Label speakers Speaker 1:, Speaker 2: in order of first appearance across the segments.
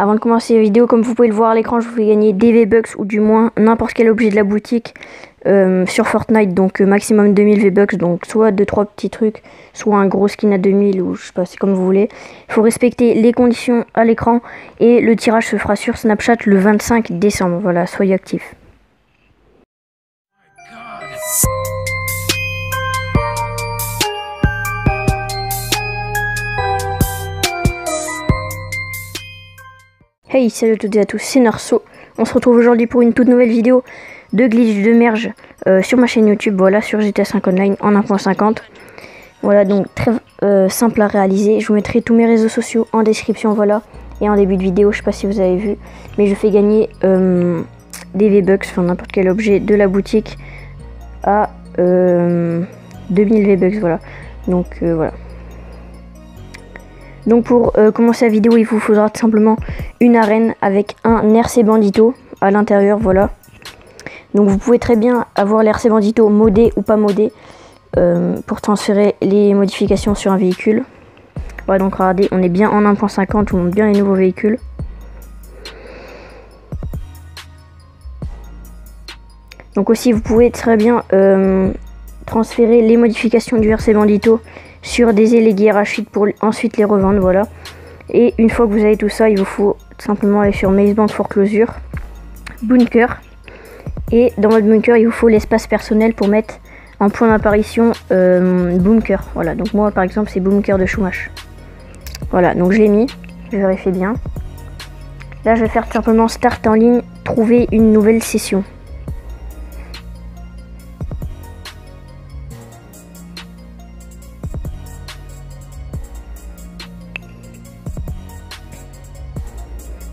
Speaker 1: Avant de commencer la vidéo, comme vous pouvez le voir à l'écran, je vous fais gagner des V-Bucks ou du moins n'importe quel objet de la boutique euh, sur Fortnite. Donc euh, maximum 2000 V-Bucks, donc soit 2-3 petits trucs, soit un gros skin à 2000 ou je sais pas, c'est comme vous voulez. Il faut respecter les conditions à l'écran et le tirage se fera sur Snapchat le 25 décembre. Voilà, soyez actifs. Salut à toutes et à tous, c'est Narso. On se retrouve aujourd'hui pour une toute nouvelle vidéo de glitch de merge euh, sur ma chaîne YouTube, voilà, sur GTA 5 Online en 1.50. Voilà, donc très euh, simple à réaliser. Je vous mettrai tous mes réseaux sociaux en description, voilà. Et en début de vidéo, je sais pas si vous avez vu, mais je fais gagner euh, des V-Bucks, enfin n'importe quel objet de la boutique à 2000 V-Bucks, voilà. Donc voilà. Donc pour commencer la vidéo, il vous faudra tout simplement une arène avec un RC Bandito à l'intérieur, voilà. Donc vous pouvez très bien avoir l'RC Bandito modé ou pas modé euh, pour transférer les modifications sur un véhicule. Voilà, donc regardez, on est bien en 1.50, on monte bien les nouveaux véhicules. Donc aussi, vous pouvez très bien euh, transférer les modifications du RC Bandito sur des élégués arachides pour ensuite les revendre, voilà. Et une fois que vous avez tout ça, il vous faut simplement aller sur Maze Bank Foreclosure, Bunker. Et dans votre bunker, il vous faut l'espace personnel pour mettre en point d'apparition euh, Bunker. Voilà, donc moi par exemple, c'est Bunker de Chumash. Voilà, donc je l'ai mis, je vérifie bien. Là, je vais faire simplement Start en ligne, trouver une nouvelle session.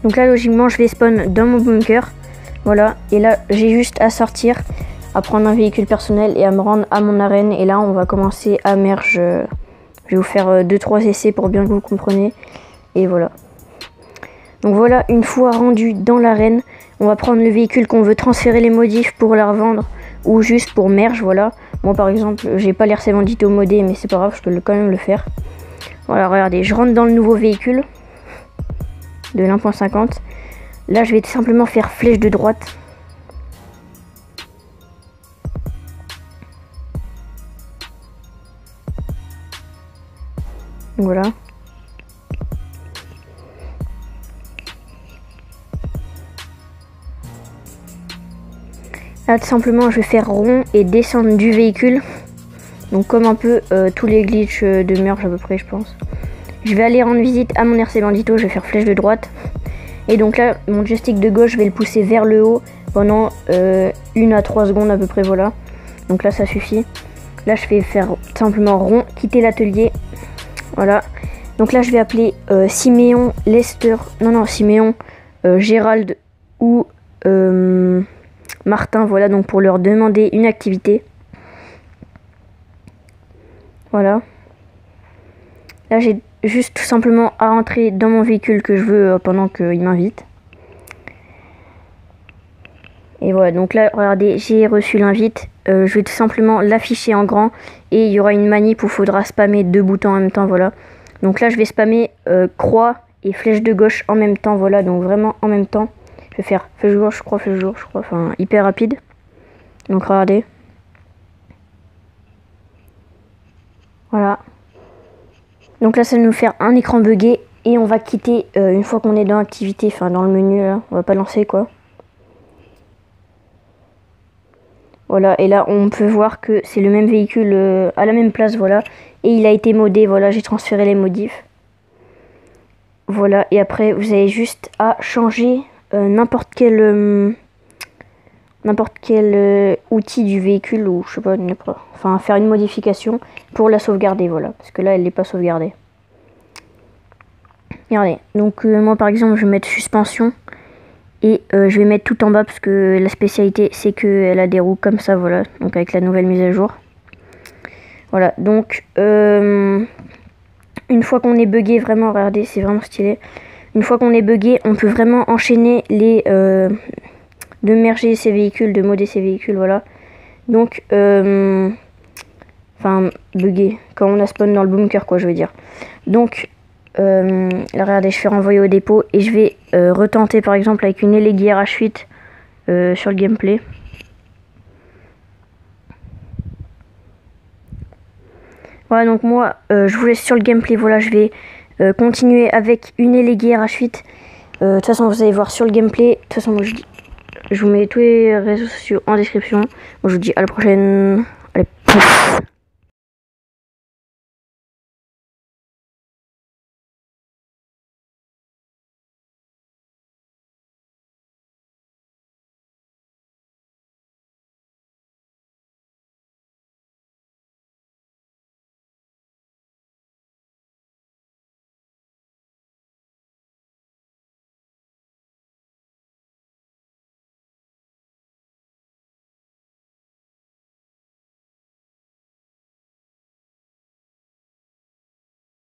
Speaker 1: Donc là, logiquement, je vais spawn dans mon bunker. Voilà. Et là, j'ai juste à sortir, à prendre un véhicule personnel et à me rendre à mon arène. Et là, on va commencer à merge. Je vais vous faire 2-3 euh, essais pour bien que vous compreniez. Et voilà. Donc voilà, une fois rendu dans l'arène, on va prendre le véhicule qu'on veut transférer les modifs pour la revendre ou juste pour merge, voilà. Moi par exemple, j'ai pas l'RC Bandito modé, mais c'est pas grave, je peux quand même le faire. Voilà, regardez, je rentre dans le nouveau véhicule de l'1.50. Là, je vais tout simplement faire flèche de droite. Voilà. Là, tout simplement, je vais faire rond et descendre du véhicule. Donc, comme un peu euh, tous les glitches de merge à peu près, je pense. Je vais aller rendre visite à mon RC Bandito, je vais faire flèche de droite. Et donc là, mon joystick de gauche, je vais le pousser vers le haut pendant euh, une à 3 secondes à peu près, voilà. Donc là, ça suffit. Là, je vais faire simplement rond, quitter l'atelier. Voilà. Donc là, je vais appeler euh, Siméon, Lester, non, non, Siméon, euh, Gérald ou Martin, voilà, donc pour leur demander une activité. Voilà. Là, j'ai juste tout simplement à rentrer dans mon véhicule que je veux euh, pendant qu'il m'invite. Et voilà, donc là, regardez, j'ai reçu l'invite. Euh, je vais tout simplement l'afficher en grand. Et il y aura une manip où il faudra spammer deux boutons en même temps, voilà. Donc là, je vais spammer euh, croix et flèche de gauche en même temps, voilà. Donc vraiment en même temps. Je vais faire flèche je crois, flèche gauche, je crois. Enfin, hyper rapide. Donc regardez. Voilà. Donc là, ça va nous faire un écran buggé et on va quitter euh, une fois qu'on est dans l'activité, enfin dans le menu, là. on va pas lancer quoi. Voilà, et là on peut voir que c'est le même véhicule euh, à la même place, voilà. Et il a été modé, voilà, j'ai transféré les modifs. Voilà, et après vous avez juste à changer euh, n'importe quel n'importe quel outil du véhicule ou je sais pas, enfin faire une modification pour la sauvegarder, voilà, parce que là elle n'est pas sauvegardée. Regardez, donc euh, moi par exemple je vais mettre suspension et euh, je vais mettre tout en bas parce que la spécialité c'est qu'elle a des roues comme ça, voilà, donc avec la nouvelle mise à jour. Voilà, donc euh, une fois qu'on est bugué, vraiment, regardez, c'est vraiment stylé. Une fois qu'on est bugué, on peut vraiment enchaîner les... de merger ces véhicules, de modder ces véhicules, voilà. Donc, enfin, bugué, quand on a spawn dans le bunker, quoi, je veux dire. Donc, Euh, là, regardez, je fais renvoyer au dépôt et je vais euh, retenter par exemple avec une RH8 euh, sur le gameplay. Voilà, donc moi, euh, je vous laisse sur le gameplay. Voilà, je vais euh, continuer avec une RH8. Euh, De toute façon, vous allez voir sur le gameplay. De toute façon, moi, je, dis- je vous mets tous les réseaux sociaux en description. Je vous dis à la prochaine. Allez, pouf.